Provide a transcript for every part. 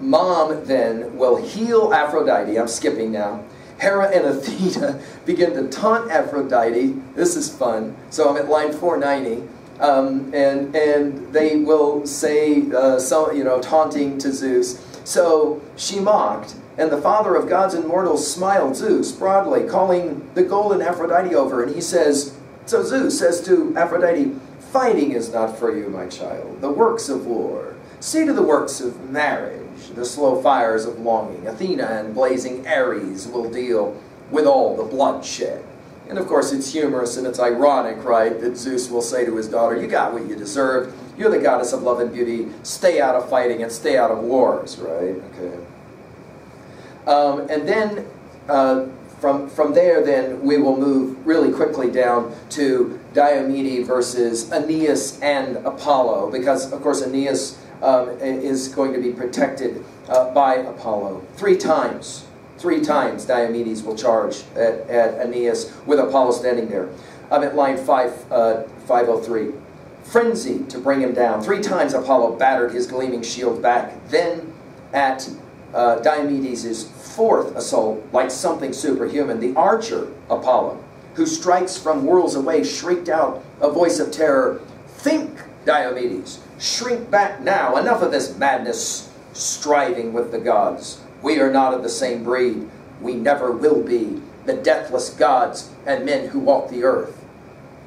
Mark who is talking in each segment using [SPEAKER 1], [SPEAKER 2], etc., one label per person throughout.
[SPEAKER 1] mom then will heal Aphrodite. I'm skipping now. Hera and Athena begin to taunt Aphrodite. This is fun. So I'm at line 490. Um, and, and they will say, uh, so, you know, taunting to Zeus. So she mocked, and the father of gods and mortals smiled Zeus broadly, calling the golden Aphrodite over. And he says, so Zeus says to Aphrodite, Fighting is not for you, my child, the works of war. See to the works of marriage, the slow fires of longing. Athena and blazing Ares will deal with all the bloodshed. And of course, it's humorous and it's ironic, right, that Zeus will say to his daughter, You got what you deserved. You're the goddess of love and beauty. Stay out of fighting and stay out of wars, right? Okay. Um, and then uh, from, from there, then, we will move really quickly down to Diomede versus Aeneas and Apollo, because, of course, Aeneas um, is going to be protected uh, by Apollo. Three times, three times Diomedes will charge at, at Aeneas with Apollo standing there. I'm at line five, uh, 503. Frenzy to bring him down. Three times Apollo battered his gleaming shield back. Then at uh, Diomedes' fourth assault, like something superhuman, the archer Apollo, who strikes from worlds away, shrieked out a voice of terror, Think, Diomedes, shrink back now, enough of this madness, striving with the gods. We are not of the same breed, we never will be, the deathless gods and men who walk the earth.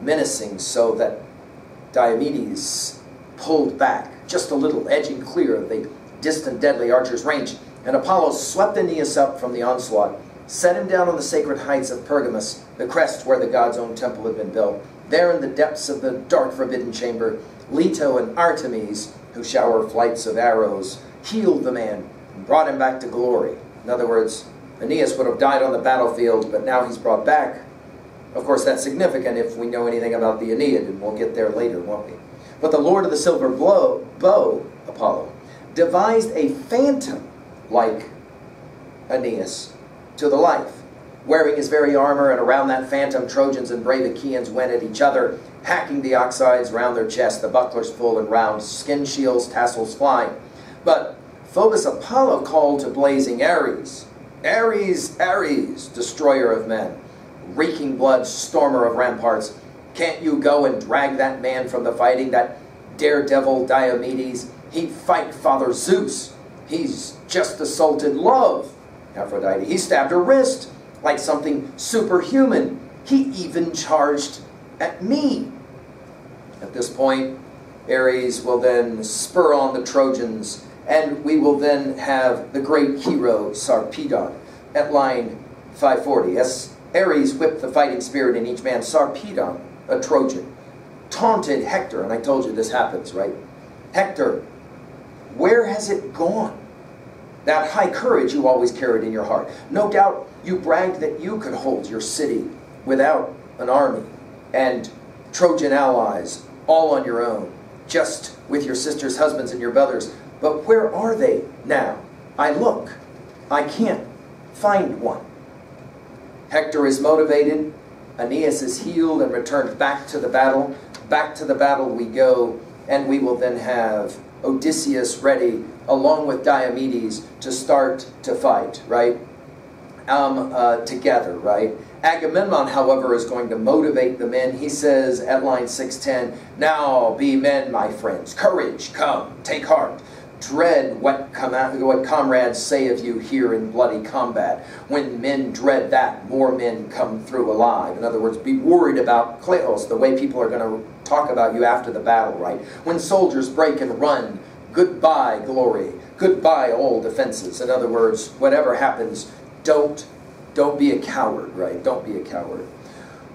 [SPEAKER 1] Menacing so that Diomedes pulled back just a little, edging clear of the distant deadly archer's range. And Apollo swept Aeneas up from the onslaught, set him down on the sacred heights of Pergamus, the crest where the god's own temple had been built. There in the depths of the dark forbidden chamber, Leto and Artemis, who shower flights of arrows, healed the man and brought him back to glory. In other words, Aeneas would have died on the battlefield, but now he's brought back. Of course, that's significant if we know anything about the Aeneid, and we'll get there later, won't we? But the Lord of the Silver Blow, Bow, Apollo, devised a phantom like Aeneas to the life. Wearing his very armor, and around that phantom, Trojans and brave Achaeans went at each other, hacking the oxhides round their chests, the bucklers full and round, skin shields, tassels flying. But Phoebus Apollo called to blazing Ares, Ares, Ares, destroyer of men, reeking blood, stormer of ramparts, can't you go and drag that man from the fighting, that daredevil Diomedes? He'd fight Father Zeus. He's just assaulted love, Aphrodite. He stabbed her wrist like something superhuman. He even charged at me. At this point, Ares will then spur on the Trojans, and we will then have the great hero Sarpedon at line 540. As Ares whipped the fighting spirit in each man, Sarpedon, a Trojan, taunted Hector, and I told you this happens, right? Hector where has it gone? That high courage you always carried in your heart. No doubt you bragged that you could hold your city without an army and Trojan allies all on your own, just with your sister's husbands and your brothers. But where are they now? I look. I can't find one. Hector is motivated. Aeneas is healed and returned back to the battle. Back to the battle we go, and we will then have Odysseus ready, along with Diomedes, to start to fight, right? Um, uh, together, right? Agamemnon, however, is going to motivate the men. He says at line 610, Now be men, my friends. Courage, come, take heart. Dread what, com- what comrades say of you here in bloody combat. When men dread that, more men come through alive. In other words, be worried about kleos, the way people are going to talk about you after the battle, right? When soldiers break and run, goodbye glory, goodbye all defenses. In other words, whatever happens, don't don't be a coward, right? Don't be a coward.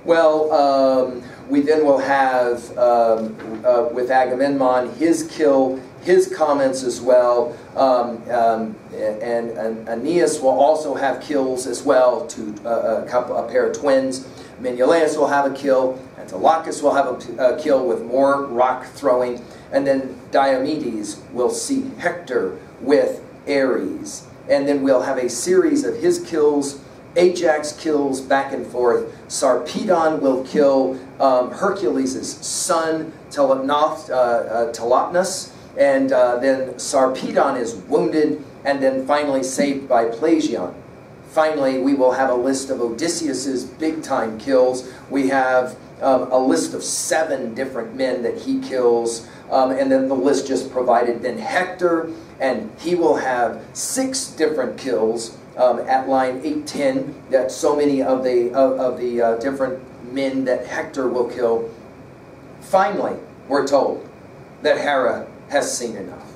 [SPEAKER 1] Well, um, we then will have um, uh, with Agamemnon his kill, his comments as well, um, um and, and, Aeneas will also have kills as well to uh, a couple, a pair of twins. Menelaus will have a kill, Antilochus will have a, a kill with more rock throwing, and then Diomedes will see Hector with Ares. And then we'll have a series of his kills. Ajax kills back and forth. Sarpedon will kill um, Hercules' son, Telopnos, uh, uh, and uh, then Sarpedon is wounded, and then finally saved by Pelagon. Finally, we will have a list of Odysseus's big time kills. We have um, a list of seven different men that he kills, um, and then the list just provided. Then Hector, and he will have six different kills um, at line 810. That so many of the of, of the uh, different men that Hector will kill. Finally, we're told that Hera has seen enough.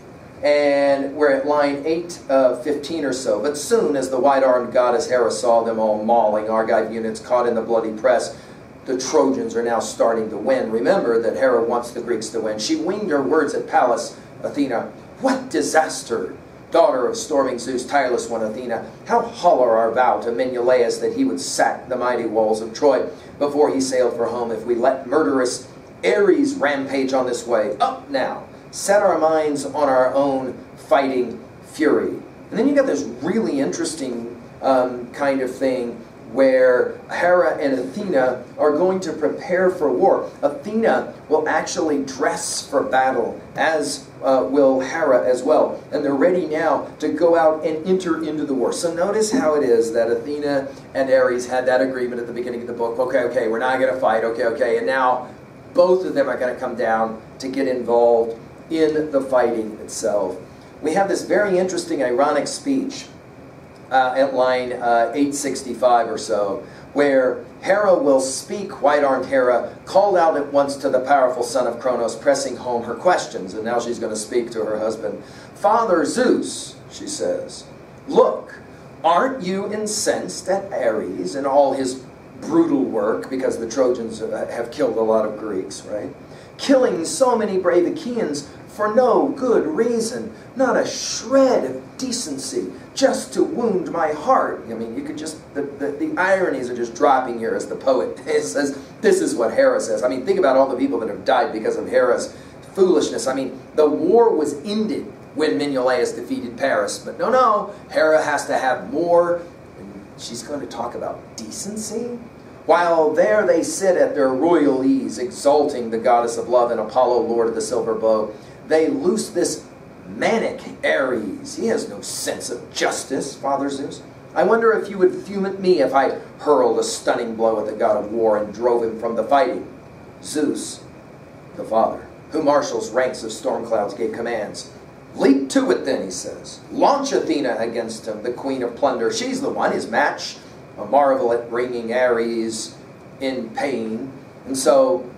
[SPEAKER 1] And we're at line 8, uh, 15 or so. But soon as the white-armed goddess Hera saw them all mauling Argive units caught in the bloody press, the Trojans are now starting to win. Remember that Hera wants the Greeks to win. She winged her words at Pallas, Athena. What disaster! Daughter of storming Zeus, tireless one Athena, how hollow our vow to Menelaus that he would sack the mighty walls of Troy before he sailed for home if we let murderous Ares rampage on this way. Up now! Set our minds on our own fighting fury. And then you got this really interesting um, kind of thing where Hera and Athena are going to prepare for war. Athena will actually dress for battle, as uh, will Hera as well. And they're ready now to go out and enter into the war. So notice how it is that Athena and Ares had that agreement at the beginning of the book. Okay, okay, we're not going to fight. Okay, okay. And now both of them are going to come down to get involved in the fighting itself. We have this very interesting, ironic speech uh, at line uh, 865 or so, where Hera will speak, white armed Hera, called out at once to the powerful son of Kronos, pressing home her questions. And now she's going to speak to her husband. Father Zeus, she says, look, aren't you incensed at Ares and all his brutal work, because the Trojans have killed a lot of Greeks, right? Killing so many brave Achaeans for no good reason, not a shred of decency, just to wound my heart. I mean, you could just, the, the, the ironies are just dropping here as the poet says, this is what Hera says. I mean, think about all the people that have died because of Hera's foolishness. I mean, the war was ended when Menelaus defeated Paris, but no, no, Hera has to have more. And she's going to talk about decency. While there they sit at their royal ease, exalting the goddess of love and Apollo, lord of the silver bow they loose this manic Ares. He has no sense of justice, Father Zeus. I wonder if you would fume at me if I hurled a stunning blow at the god of war and drove him from the fighting. Zeus, the father, who marshals ranks of storm clouds, gave commands. Leap to it then, he says. Launch Athena against him, the queen of plunder. She's the one, his match. A marvel at bringing Ares in pain. And so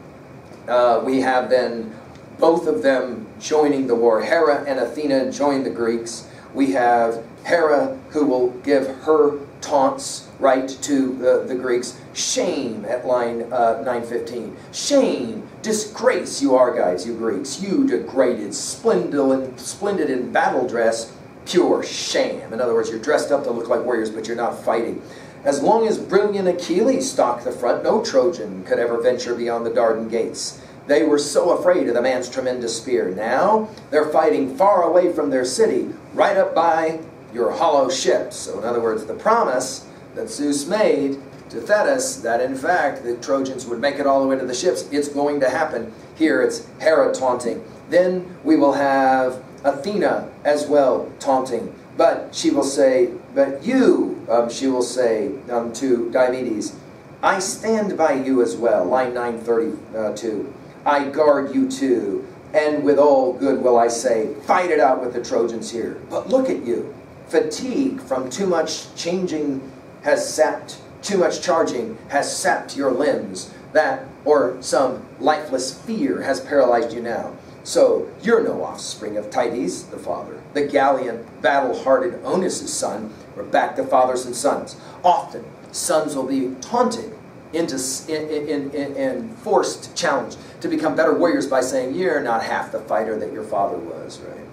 [SPEAKER 1] uh, we have then both of them joining the war. Hera and Athena join the Greeks. We have Hera who will give her taunts right to the, the Greeks. Shame at line uh, 915. Shame, disgrace, you Argives, you Greeks. You degraded, splendid, splendid in battle dress, pure shame. In other words, you're dressed up to look like warriors, but you're not fighting. As long as brilliant Achilles stalked the front, no Trojan could ever venture beyond the Dardan gates. They were so afraid of the man's tremendous spear. Now they're fighting far away from their city, right up by your hollow ships. So, in other words, the promise that Zeus made to Thetis that in fact the Trojans would make it all the way to the ships, it's going to happen. Here it's Hera taunting. Then we will have Athena as well taunting. But she will say, But you, um, she will say um, to Diomedes, I stand by you as well. Line 932. I guard you too. And with all good will I say, fight it out with the Trojans here. But look at you. Fatigue from too much changing has sapped, too much charging has sapped your limbs. That, or some lifeless fear has paralyzed you now. So you're no offspring of Tydeus, the father, the gallant, battle-hearted Oeneus' son. We're back to fathers and sons. Often, sons will be taunted into in, in, in, forced challenge to become better warriors by saying, You're not half the fighter that your father was, right?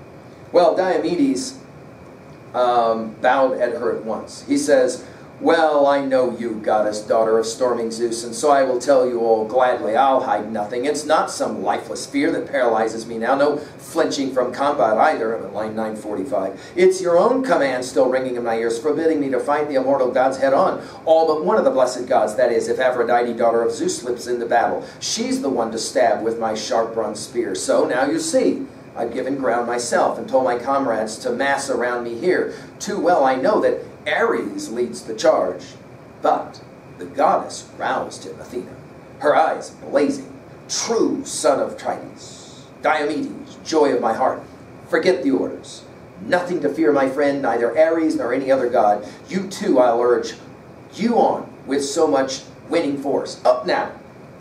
[SPEAKER 1] Well, Diomedes um, bowed at her at once. He says, well, I know you, goddess, daughter of storming Zeus, and so I will tell you all gladly. I'll hide nothing. It's not some lifeless fear that paralyzes me now. No flinching from combat either. I'm at line 945. It's your own command still ringing in my ears, forbidding me to fight the immortal gods head on. All but one of the blessed gods, that is, if Aphrodite, daughter of Zeus, slips into battle. She's the one to stab with my sharp bronze spear. So now you see, I've given ground myself and told my comrades to mass around me here. Too well I know that Ares leads the charge. But the goddess roused him, Athena, her eyes blazing. True son of Tydeus, Diomedes, joy of my heart, forget the orders. Nothing to fear, my friend, neither Ares nor any other god. You too I'll urge you on with so much winning force. Up now,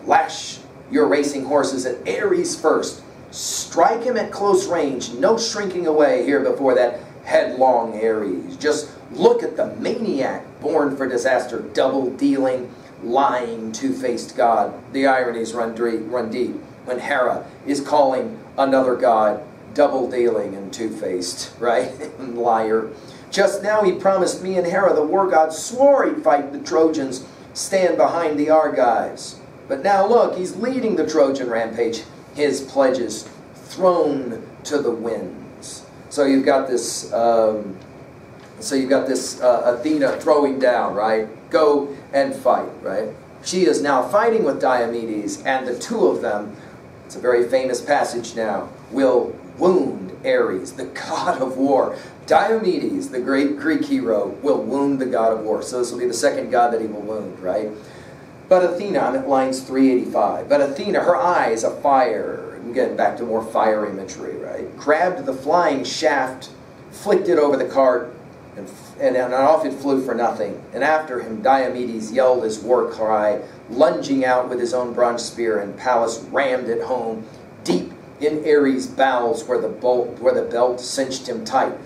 [SPEAKER 1] lash your racing horses at Ares first. Strike him at close range, no shrinking away here before that headlong Ares. Just look at the maniac born for disaster, double dealing, lying, two faced God. The ironies run, run deep when Hera is calling another God double dealing and two faced, right? Liar. Just now he promised me and Hera, the war god, swore he'd fight the Trojans, stand behind the Argives. But now look, he's leading the Trojan rampage, his pledges thrown to the winds. So you've got this, um, so you've got this uh, Athena throwing down, right? Go and fight, right? She is now fighting with Diomedes, and the two of them, it's a very famous passage now, will wound Ares, the god of war. Diomedes, the great Greek hero, will wound the god of war. So this will be the second god that he will wound, right? But Athena, at lines 385. But Athena, her eyes afire, Getting back to more fire imagery, right? Grabbed the flying shaft, flicked it over the cart, and, and, and off it flew for nothing. And after him, Diomedes yelled his war cry, lunging out with his own bronze spear, and Pallas rammed it home deep in Ares' bowels where the, bolt, where the belt cinched him tight.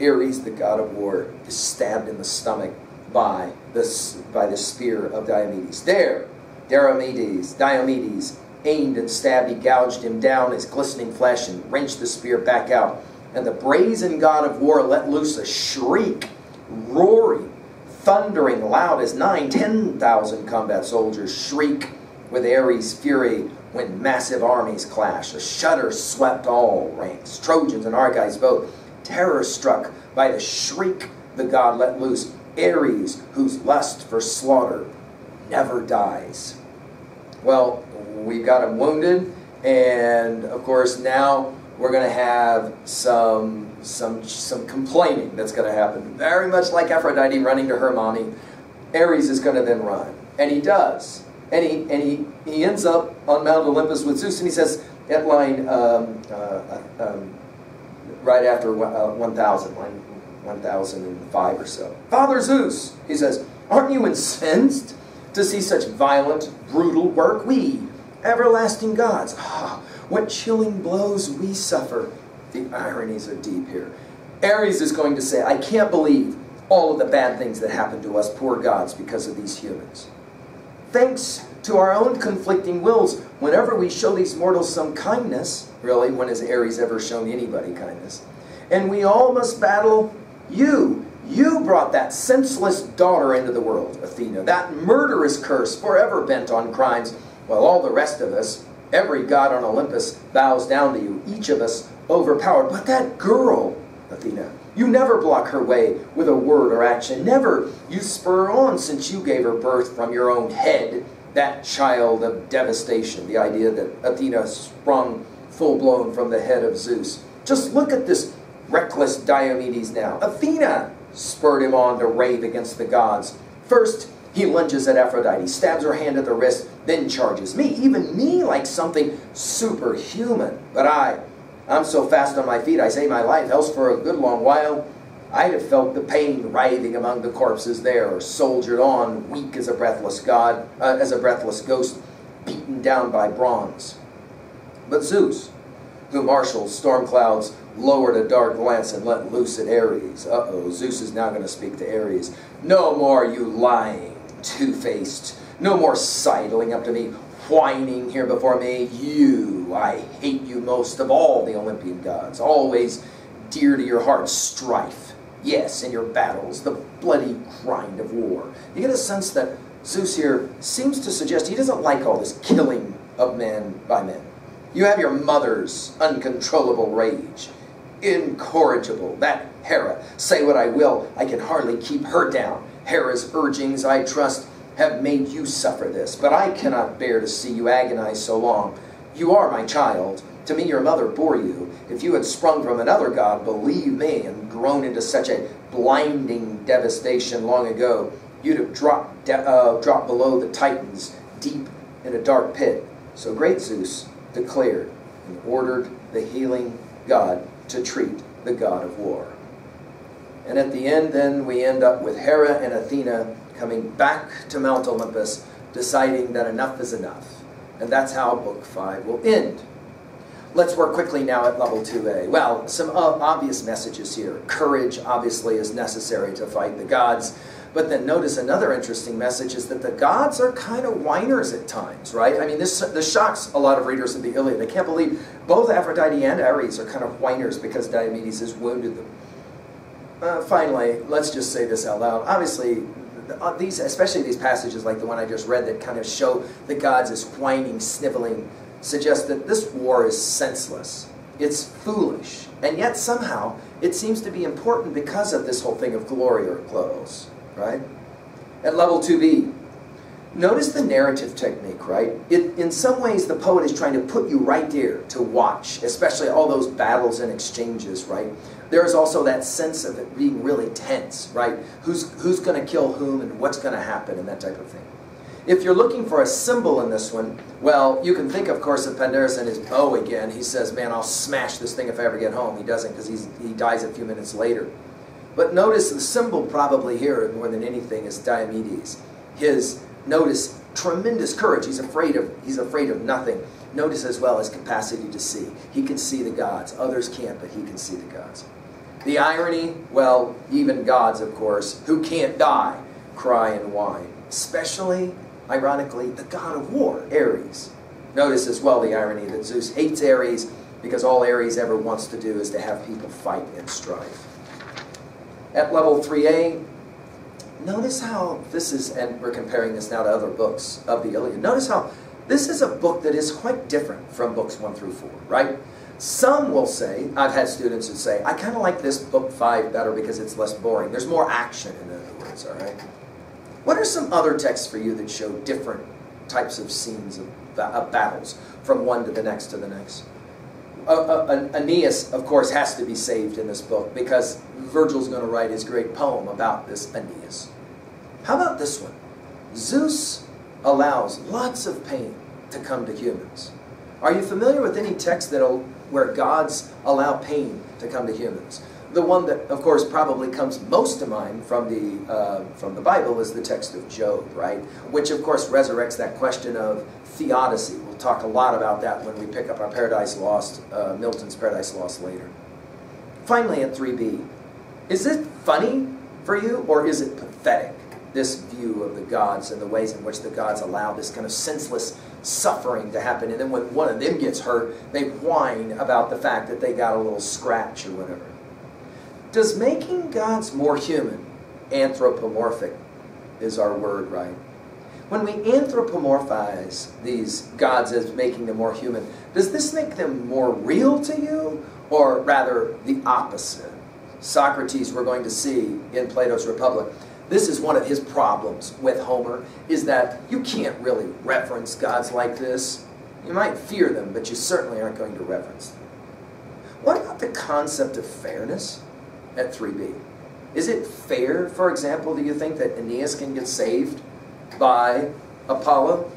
[SPEAKER 1] Ares, the god of war, is stabbed in the stomach by the, by the spear of Diomedes. There, Diomedes, Diomedes aimed and stabbed, he gouged him down his glistening flesh and wrenched the spear back out. And the brazen god of war let loose a shriek, roaring, thundering loud as nine, ten thousand combat soldiers shriek with Ares' fury when massive armies clash. A shudder swept all ranks, Trojans and Argives both, terror struck by the shriek the god let loose. Ares, whose lust for slaughter never dies. Well, we got him wounded, and of course now we're going to have some some some complaining that's going to happen. Very much like Aphrodite running to her mommy, Ares is going to then run, and he does and he and he, he ends up on Mount Olympus with Zeus, and he says at line um, uh, um, right after uh, 1,000, line 1,005 or so. Father Zeus, he says, aren't you incensed to see such violent, brutal work? We, everlasting gods, ah, what chilling blows we suffer. The ironies are deep here. Ares is going to say, I can't believe all of the bad things that happen to us poor gods because of these humans thanks to our own conflicting wills, whenever we show these mortals some kindness, really, when has Ares ever shown anybody kindness? And we all must battle you. You brought that senseless daughter into the world, Athena, that murderous curse forever bent on crimes, while all the rest of us, every god on Olympus, bows down to you, each of us overpowered. But that girl, Athena, you never block her way with a word or action. Never. You spur on since you gave her birth from your own head, that child of devastation. The idea that Athena sprung full blown from the head of Zeus. Just look at this reckless Diomedes now. Athena spurred him on to rave against the gods. First, he lunges at Aphrodite, stabs her hand at the wrist, then charges me, even me, like something superhuman. But I, I'm so fast on my feet, I say my life, else for a good long while I'd have felt the pain writhing among the corpses there, or soldiered on, weak as a breathless god, uh, as a breathless ghost, beaten down by bronze. But Zeus, who marshals storm clouds, lowered a dark glance and let loose at Ares. Uh-oh, Zeus is now going to speak to Ares. No more you lying, two-faced. No more sidling up to me, whining here before me. You, I hate you most of all the Olympian gods, always dear to your heart, strife. Yes, in your battles, the bloody grind of war. You get a sense that Zeus here seems to suggest he doesn't like all this killing of men by men. You have your mother's uncontrollable rage, incorrigible, that Hera. Say what I will, I can hardly keep her down. Hera's urgings, I trust, have made you suffer this, but I cannot bear to see you agonize so long. You are my child, To me, your mother bore you. If you had sprung from another god, believe me, and grown into such a blinding devastation long ago, you'd have dropped, uh, dropped below the Titans, deep in a dark pit. So great Zeus declared and ordered the healing god to treat the god of war. And at the end, then, we end up with Hera and Athena coming back to Mount Olympus, deciding that enough is enough. And that's how Book 5 will end. Let's work quickly now at level 2A. Well, some obvious messages here. Courage, obviously, is necessary to fight the gods. But then notice another interesting message is that the gods are kind of whiners at times, right? I mean, this, this shocks a lot of readers of the Iliad. They can't believe both Aphrodite and Ares are kind of whiners because Diomedes has wounded them. Uh, finally, let's just say this out loud. Obviously, uh, these, especially these passages like the one I just read that kind of show the gods as whining, sniveling, suggest that this war is senseless. It's foolish. And yet somehow it seems to be important because of this whole thing of glory or kleos, right? At level 2b, notice the narrative technique, right? It, in some ways, the poet is trying to put you right there to watch, especially all those battles and exchanges, right? There's also that sense of it being really tense, right? Who's, who's going to kill whom and what's going to happen and that type of thing. If you're looking for a symbol in this one, well, you can think, of course, of Pandarus and his bow again. He says, man, I'll smash this thing if I ever get home. He doesn't because he dies a few minutes later. But notice the symbol probably here, more than anything, is Diomedes. His, notice, tremendous courage. He's afraid of, he's afraid of nothing. Notice as well his capacity to see. He can see the gods. Others can't, but he can see the gods. The irony, well, even gods, of course, who can't die, cry and whine. Especially ironically, the god of war, Ares. Notice as well the irony that Zeus hates Ares because all Ares ever wants to do is to have people fight and strive. At level 3a, notice how this is, and we're comparing this now to other books of the Iliad. Notice how this is a book that is quite different from books 1 through 4, right? Some will say, I've had students who say, I kind of like this book 5 better because it's less boring. There's more action in other words, all right? What are some other texts for you that show different types of scenes of, of battles from one to the next to the next? Uh, uh, Aeneas, of course, has to be saved in this book because Virgil's going to write his great poem about this Aeneas. How about this one? Zeus allows lots of pain to come to humans. Are you familiar with any text that where gods allow pain to come to humans? the one that, of course, probably comes most to mind from the, uh, from the Bible is the text of Job, right? Which, of course, resurrects that question of theodicy. We'll talk a lot about that when we pick up our Paradise Lost, uh, Milton's Paradise Lost later. Finally, at 3b, is it funny for you or is it pathetic, this view of the gods and the ways in which the gods allow this kind of senseless suffering to happen? And then when one of them gets hurt, they whine about the fact that they got a little scratch or whatever. Does making gods more human, anthropomorphic is our word, right? When we anthropomorphize these gods as making them more human, does this make them more real to you, or rather the opposite? Socrates, we're going to see in Plato's Republic, this is one of his problems with Homer, is that you can't really reference gods like this. You might fear them, but you certainly aren't going to reference them. What about the concept of fairness? at 3b. Is it fair, for example, do you think that Aeneas can get saved by Apollo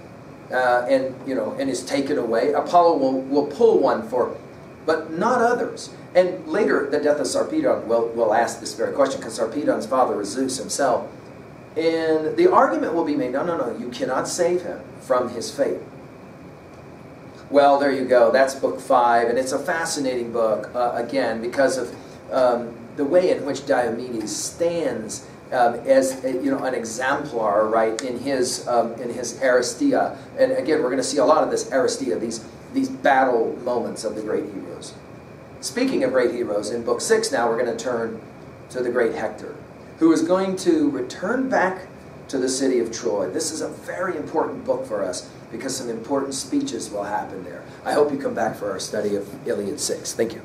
[SPEAKER 1] uh, and, you know, and is taken away? Apollo will, will pull one for, but not others. And later, the death of Sarpedon will, will ask this very question because Sarpedon's father is Zeus himself. And the argument will be made, no, no, no, you cannot save him from his fate. Well, there you go. That's book five, and it's a fascinating book, uh, again, because of um, the way in which Diomedes stands um, as a, you know an exemplar, right, in his um, in his Aristeia, and again we're going to see a lot of this Aristeia, these these battle moments of the great heroes. Speaking of great heroes, in book six now we're going to turn to the great Hector, who is going to return back to the city of Troy. This is a very important book for us because some important speeches will happen there. I hope you come back for our study of Iliad 6. Thank you.